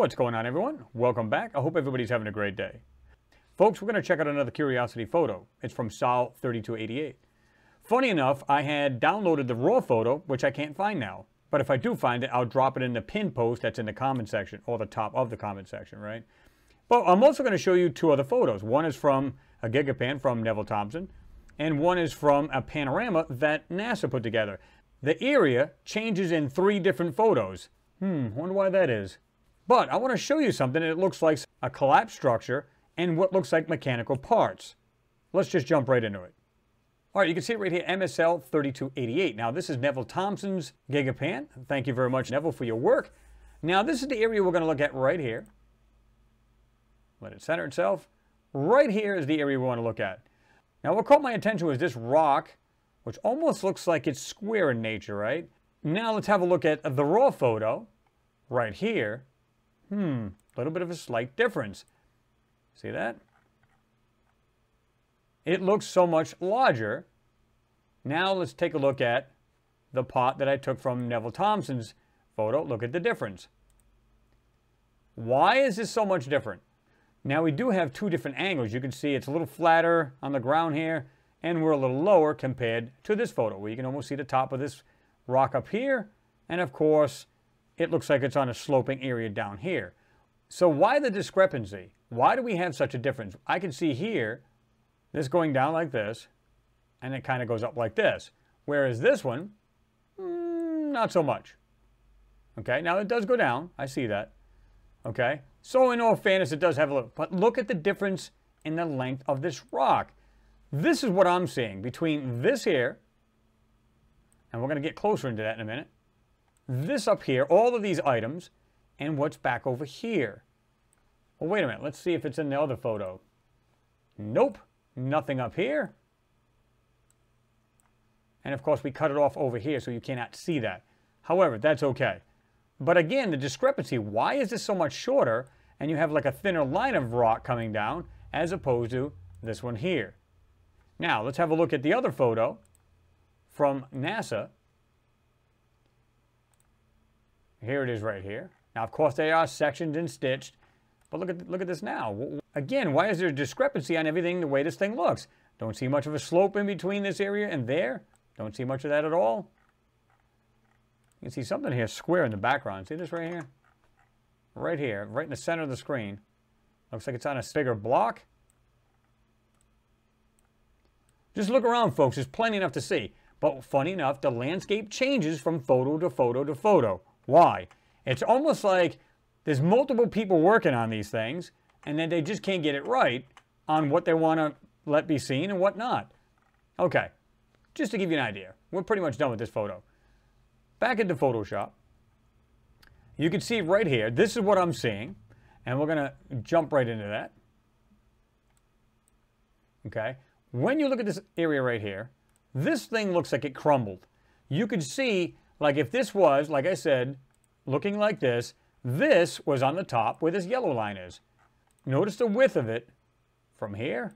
What's going on everyone? Welcome back. I hope everybody's having a great day. Folks, we're going to check out another Curiosity photo. It's from Sol3288. Funny enough, I had downloaded the raw photo, which I can't find now. But if I do find it, I'll drop it in the pin post that's in the comment section, or the top of the comment section, right? But I'm also going to show you two other photos. One is from a Gigapan from Neville Thompson, and one is from a panorama that NASA put together. The area changes in three different photos. Hmm, wonder why that is. But I want to show you something that looks like a collapsed structure and what looks like mechanical parts. Let's just jump right into it. All right, you can see it right here, MSL 3288. Now, this is Neville Thompson's Gigapan. Thank you very much, Neville, for your work. Now, this is the area we're going to look at right here. Let it center itself. Right here is the area we want to look at. Now, what caught my attention was this rock, which almost looks like it's square in nature, right? Now, let's have a look at the raw photo right here. Hmm, a little bit of a slight difference. See that? It looks so much larger. Now let's take a look at the pot that I took from Neville Thompson's photo. Look at the difference. Why is this so much different? Now we do have two different angles. You can see it's a little flatter on the ground here, and we're a little lower compared to this photo, where you can almost see the top of this rock up here, and of course, it looks like it's on a sloping area down here. So why the discrepancy? Why do we have such a difference? I can see here, this going down like this, and it kind of goes up like this. Whereas this one, mm, not so much. Okay, now it does go down. I see that. Okay, so in all fairness, it does have a look. but look at the difference in the length of this rock. This is what I'm seeing between this here, and we're going to get closer into that in a minute, this up here, all of these items, and what's back over here. Well, wait a minute. Let's see if it's in the other photo. Nope. Nothing up here. And of course, we cut it off over here so you cannot see that. However, that's okay. But again, the discrepancy, why is this so much shorter and you have like a thinner line of rock coming down as opposed to this one here? Now, let's have a look at the other photo from NASA. Here it is right here. Now, of course, they are sectioned and stitched, but look at, look at this now. Again, why is there a discrepancy on everything the way this thing looks? Don't see much of a slope in between this area and there. Don't see much of that at all. You can see something here square in the background. See this right here? Right here, right in the center of the screen. Looks like it's on a bigger block. Just look around, folks. There's plenty enough to see. But funny enough, the landscape changes from photo to photo to photo. Why? It's almost like there's multiple people working on these things, and then they just can't get it right on what they want to let be seen and what not. Okay, just to give you an idea, we're pretty much done with this photo. Back into Photoshop, you can see right here, this is what I'm seeing, and we're going to jump right into that. Okay, when you look at this area right here, this thing looks like it crumbled. You could see, like if this was, like I said, looking like this. This was on the top where this yellow line is. Notice the width of it from here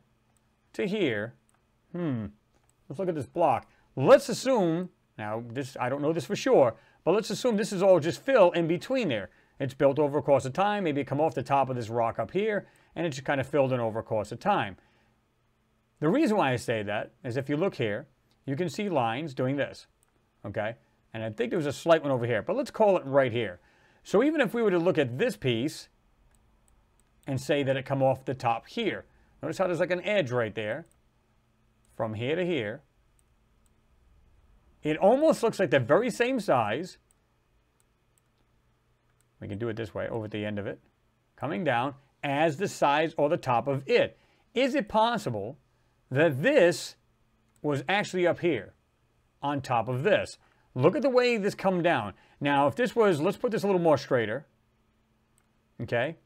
to here. Hmm. Let's look at this block. Let's assume, now this I don't know this for sure, but let's assume this is all just fill in between there. It's built over a course of time. Maybe it come off the top of this rock up here, and it's just kind of filled in over a course of time. The reason why I say that is if you look here, you can see lines doing this, okay? And I think there was a slight one over here, but let's call it right here. So even if we were to look at this piece and say that it come off the top here, notice how there's like an edge right there from here to here. It almost looks like the very same size. We can do it this way over at the end of it, coming down as the size or the top of it. Is it possible that this was actually up here on top of this? Look at the way this come down. Now, if this was, let's put this a little more straighter. Okay?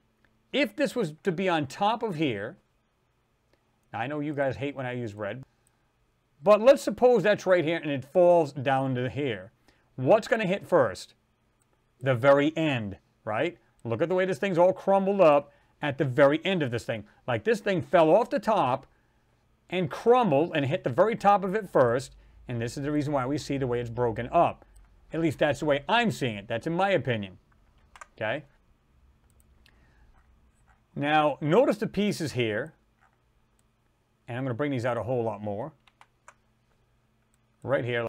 If this was to be on top of here, I know you guys hate when I use red, but let's suppose that's right here and it falls down to here. What's going to hit first? The very end, right? Look at the way this thing's all crumbled up at the very end of this thing. Like this thing fell off the top and crumbled and hit the very top of it first, and this is the reason why we see the way it's broken up. At least that's the way I'm seeing it. That's in my opinion. Okay? Now, notice the pieces here. And I'm going to bring these out a whole lot more. Right here.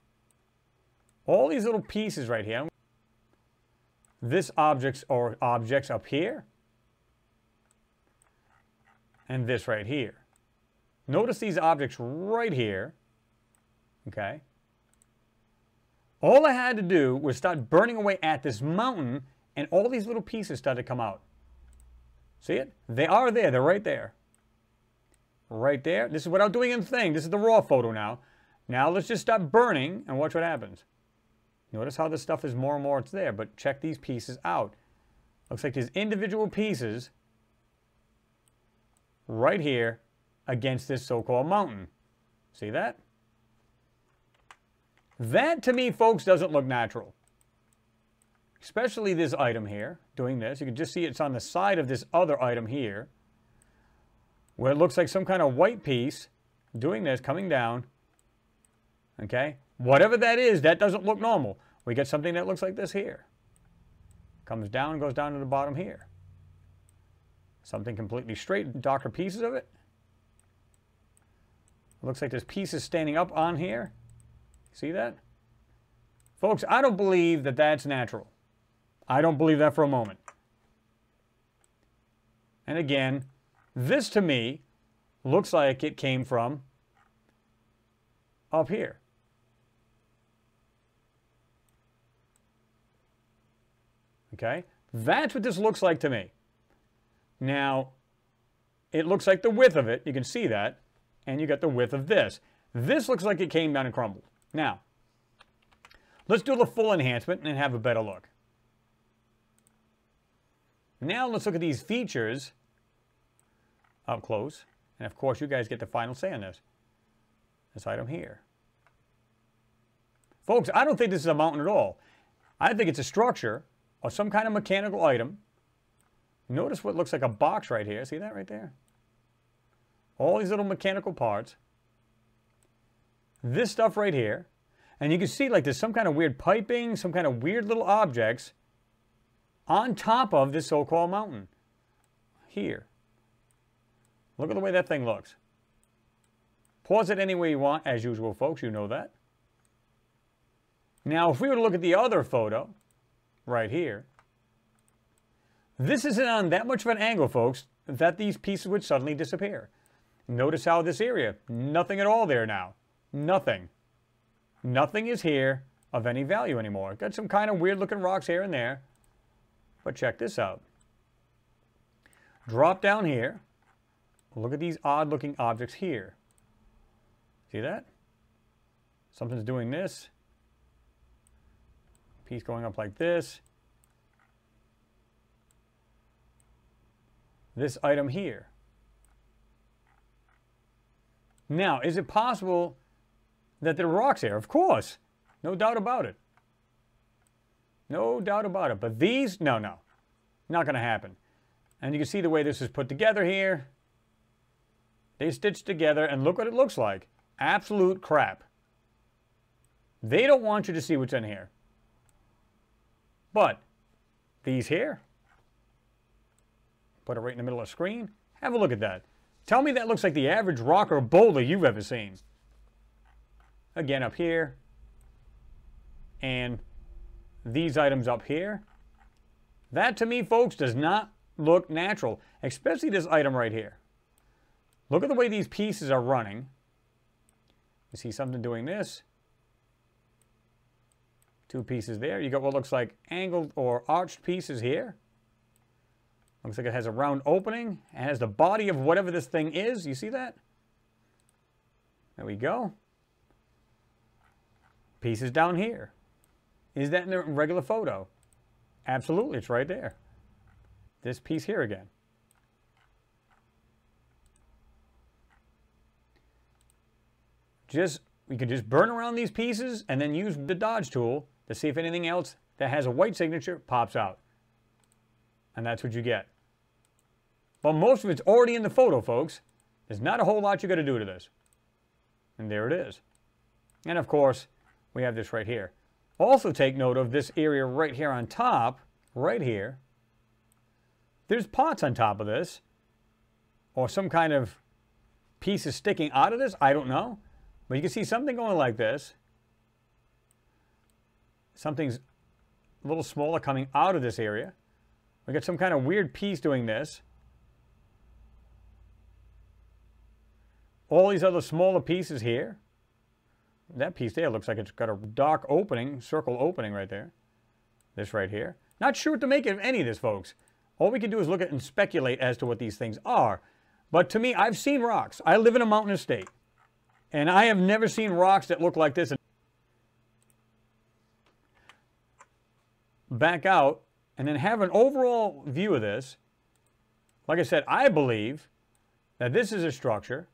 All these little pieces right here. This objects or objects up here. And this right here. Notice these objects right here. Okay. All I had to do was start burning away at this mountain and all these little pieces started to come out. See it? They are there. They're right there. Right there. This is without doing anything. This is the raw photo now. Now let's just stop burning and watch what happens. Notice how this stuff is more and more it's there, but check these pieces out. Looks like there's individual pieces right here against this so-called mountain. See that? That, to me, folks, doesn't look natural. Especially this item here, doing this. You can just see it's on the side of this other item here, where it looks like some kind of white piece doing this, coming down. Okay? Whatever that is, that doesn't look normal. We get something that looks like this here. Comes down, goes down to the bottom here. Something completely straight, darker pieces of it. looks like there's pieces standing up on here. See that? Folks, I don't believe that that's natural. I don't believe that for a moment. And again, this to me looks like it came from up here. Okay? That's what this looks like to me. Now, it looks like the width of it. You can see that. And you got the width of this. This looks like it came down and crumbled. Now, let's do the full enhancement and have a better look. Now let's look at these features up close. And of course, you guys get the final say on this. This item here. Folks, I don't think this is a mountain at all. I think it's a structure or some kind of mechanical item. Notice what looks like a box right here. See that right there? All these little mechanical parts this stuff right here, and you can see like there's some kind of weird piping, some kind of weird little objects on top of this so-called mountain. Here. Look at the way that thing looks. Pause it any way you want, as usual, folks. You know that. Now, if we were to look at the other photo, right here, this isn't on that much of an angle, folks, that these pieces would suddenly disappear. Notice how this area, nothing at all there now. Nothing. Nothing is here of any value anymore. Got some kind of weird looking rocks here and there. But check this out. Drop down here. Look at these odd looking objects here. See that? Something's doing this. Piece going up like this. This item here. Now, is it possible that there are rocks there. Of course. No doubt about it. No doubt about it. But these, no, no. Not going to happen. And you can see the way this is put together here. They stitched together, and look what it looks like. Absolute crap. They don't want you to see what's in here. But these here, put it right in the middle of the screen. Have a look at that. Tell me that looks like the average rock or boulder you've ever seen again up here, and these items up here. That to me, folks, does not look natural, especially this item right here. Look at the way these pieces are running. You see something doing this. Two pieces there. You got what looks like angled or arched pieces here. Looks like it has a round opening. It has the body of whatever this thing is. You see that? There we go. Pieces down here. Is that in the regular photo? Absolutely, it's right there. This piece here again. Just, we can just burn around these pieces and then use the dodge tool to see if anything else that has a white signature pops out. And that's what you get. But most of it's already in the photo, folks. There's not a whole lot you got to do to this. And there it is. And of course, we have this right here. Also take note of this area right here on top, right here. There's pots on top of this. or some kind of piece is sticking out of this. I don't know. But you can see something going like this. Something's a little smaller coming out of this area. We got some kind of weird piece doing this. All these other smaller pieces here. That piece there looks like it's got a dark opening, circle opening right there. This right here. Not sure what to make of any of this, folks. All we can do is look at and speculate as to what these things are. But to me, I've seen rocks. I live in a mountain estate. And I have never seen rocks that look like this. Back out and then have an overall view of this. Like I said, I believe that this is a structure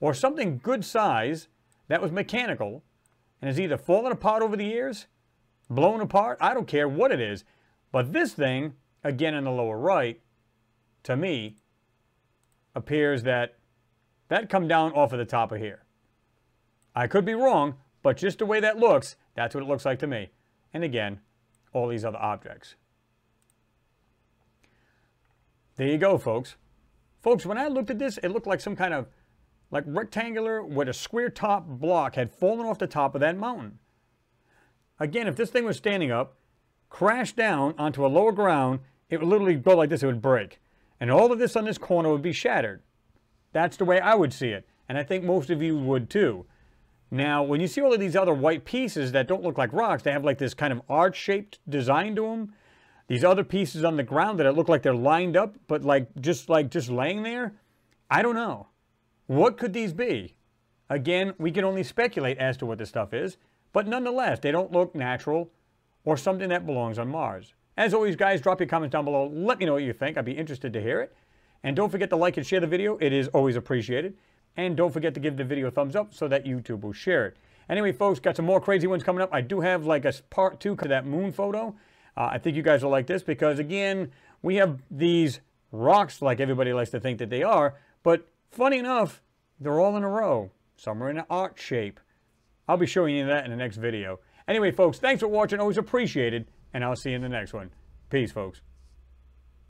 or something good size that was mechanical and has either fallen apart over the years, blown apart, I don't care what it is. But this thing, again in the lower right, to me, appears that that come down off of the top of here. I could be wrong, but just the way that looks, that's what it looks like to me. And again, all these other objects. There you go, folks. Folks, when I looked at this, it looked like some kind of like rectangular with a square top block had fallen off the top of that mountain. Again, if this thing was standing up, crashed down onto a lower ground, it would literally go like this, it would break. And all of this on this corner would be shattered. That's the way I would see it. And I think most of you would too. Now, when you see all of these other white pieces that don't look like rocks, they have like this kind of arch-shaped design to them. These other pieces on the ground that look like they're lined up, but like just like just laying there. I don't know. What could these be? Again, we can only speculate as to what this stuff is, but nonetheless, they don't look natural or something that belongs on Mars. As always, guys, drop your comments down below. Let me know what you think. I'd be interested to hear it. And don't forget to like and share the video. It is always appreciated. And don't forget to give the video a thumbs up so that YouTube will share it. Anyway, folks, got some more crazy ones coming up. I do have like a part two to that moon photo. Uh, I think you guys will like this because, again, we have these rocks like everybody likes to think that they are. But funny enough, they're all in a row. Some are in an arch shape. I'll be showing you that in the next video. Anyway, folks, thanks for watching. Always appreciated. And I'll see you in the next one. Peace, folks.